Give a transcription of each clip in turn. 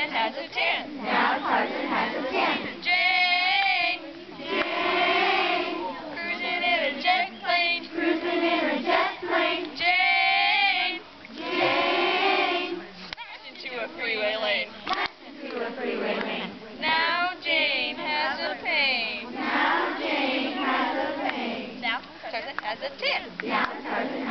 Tarzan has a tan. Now Tarzan has a tan. Jane, Jane, cruising in a jet plane. cruising in a jet plane. Jane, Jane, smash into a freeway lane. flashed into a freeway lane. Now Jane has a pain. Now Jane has a pain. Now Tarzan has a tan. Now Tarzan has a tan.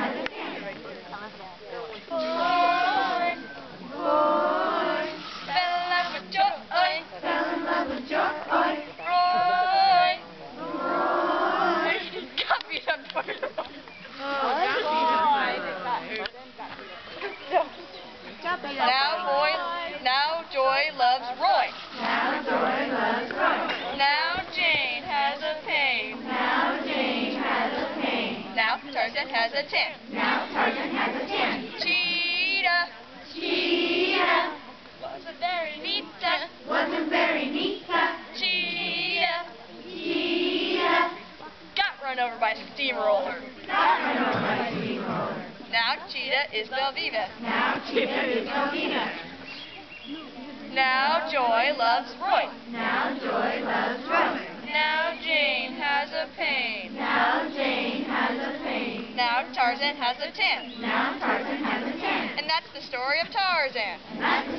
Now boy, now Joy loves Roy. now Joy loves Roy. Now Jane has a pain. Now Jane has a pain. Now Tarzan has a tan. Now Tarzan has a tan. Cheetah Cheetah wasn't very neat. wasn't very neat. Cheetah Cheetah got run over by a steamroller. Now Cheetah is Velveeta. Now Cheetah is Velveeta. Now Joy loves Roy. Now Joy loves Roy. Now Jane has a pain. Now Jane has a pain. Now Tarzan has a tan. Now Tarzan has a tan. And that's the story of Tarzan. And that's the story of Tarzan.